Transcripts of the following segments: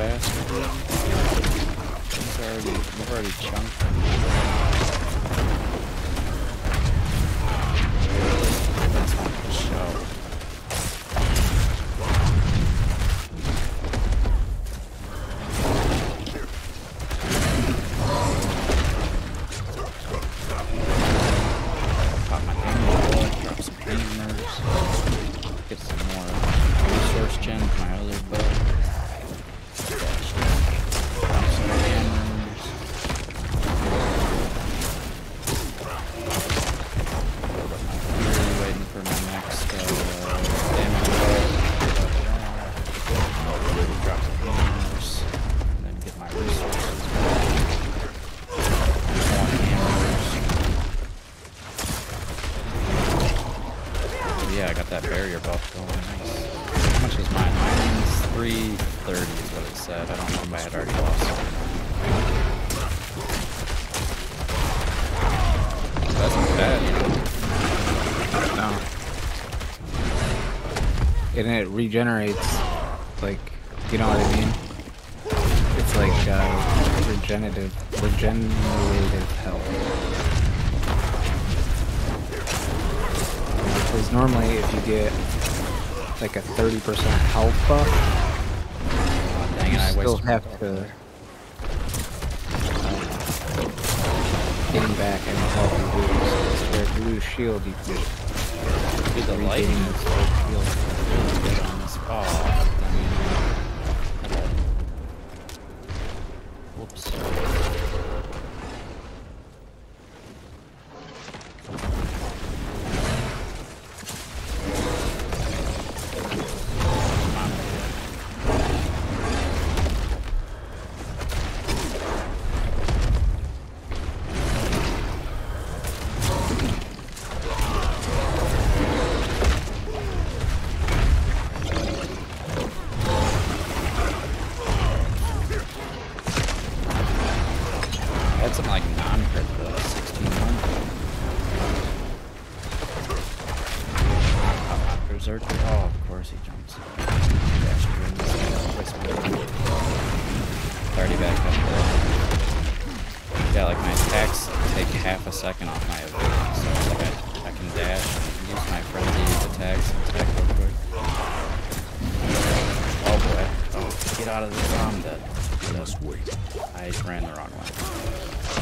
faster. It's already, we've already chunked. 330 is what it said. I don't know if I had already lost. That's not bad. No. And it regenerates, like, you know what I mean? It's like, uh, regenerative, regenerative health. Because normally if you get, like, a 30% health buff, still wasted my have to, there. uh, back and health you lose. So if you lose shield, you can just the regain lightning this is full shield. really good on this. Oh, attacks take half a second off my ability, so it's like I, I can dash and use my frenzy attacks and attack real quick. Oh boy. Oh, get out of this. I'm dead. I'm. Must wait. I ran the wrong way.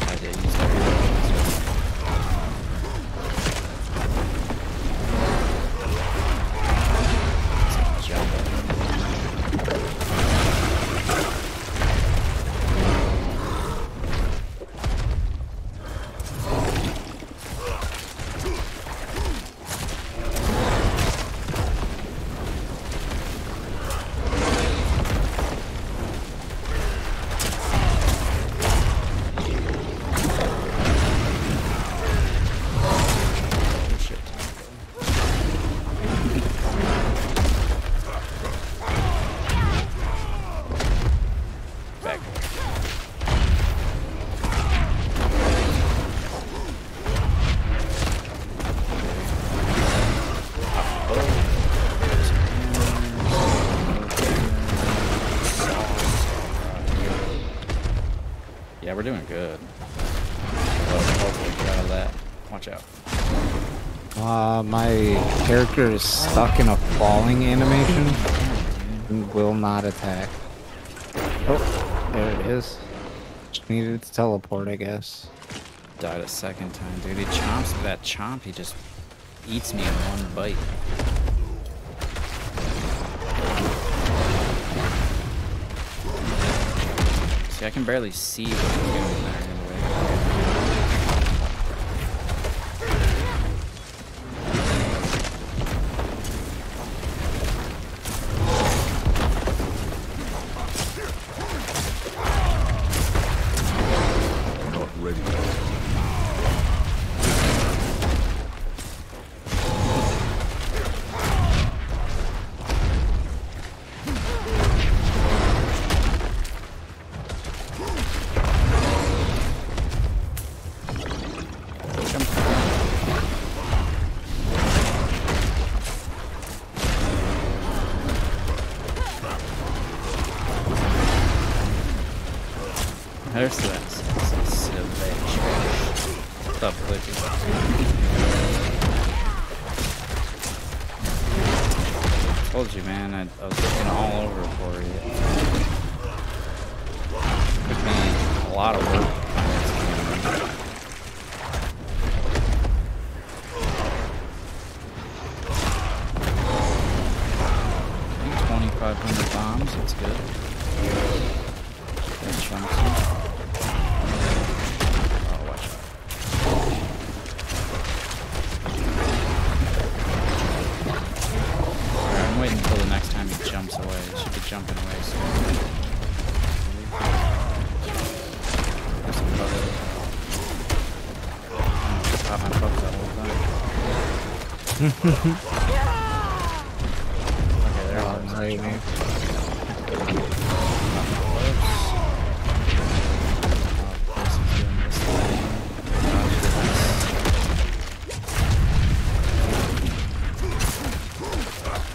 I did use that reaction, so- Jump. Yeah, we're doing good. Well, hopefully get out of that. Watch out. Uh, my character is stuck in a falling animation and will not attack. Oh, there it is. Just needed to teleport, I guess. Died a second time, dude. He chomps that chomp. He just eats me in one bite. See, I can barely see what he's doing Savage. What's up, Clippy? Told you, man. I, I was looking all over for you. Took me a lot of work. Okay.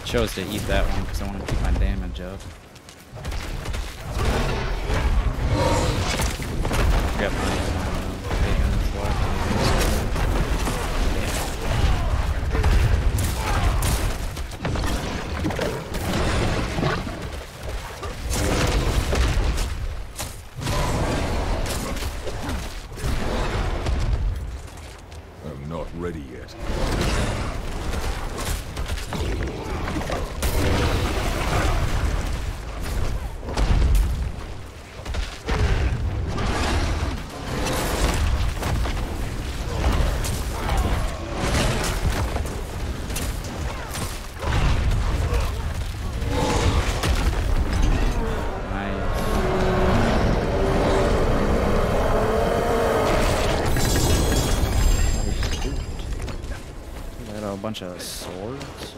Chose to eat that one because I want to keep my damage up. I ready yet. A bunch of swords.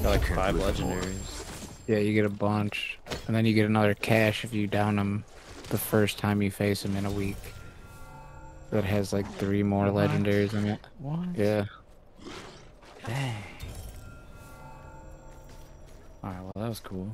Got like five wait more. legendaries. Yeah, you get a bunch, and then you get another cache if you down them the first time you face them in a week. That has like three more What? legendaries in it. What? Yeah. Dang. Alright, well that was cool.